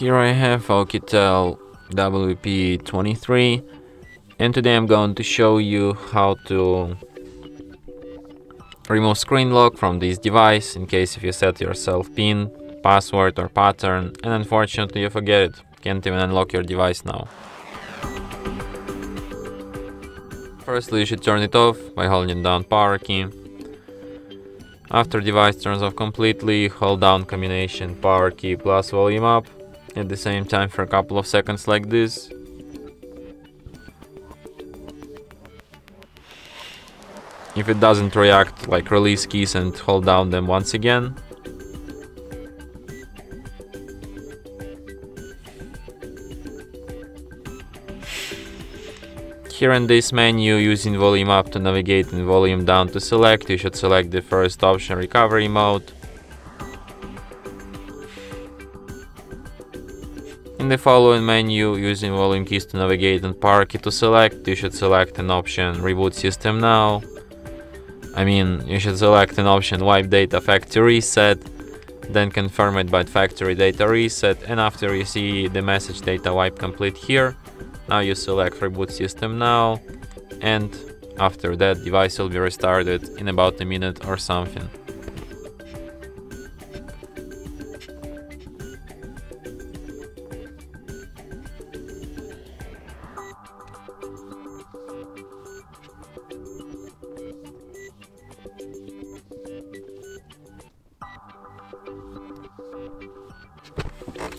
Here I have Oukitel WP23 and today I'm going to show you how to remove screen lock from this device in case if you set yourself pin, password or pattern and unfortunately you forget it, can't even unlock your device now. Firstly you should turn it off by holding down power key. After device turns off completely, hold down combination power key plus volume up at the same time for a couple of seconds like this. If it doesn't react, like release keys and hold down them once again. Here in this menu, using volume up to navigate and volume down to select, you should select the first option recovery mode. In the following menu, using volume keys to navigate and power key to select, you should select an option Reboot System Now. I mean, you should select an option Wipe Data Factory Reset, then confirm it by Factory Data Reset, and after you see the message Data Wipe complete here, now you select Reboot System Now, and after that device will be restarted in about a minute or something.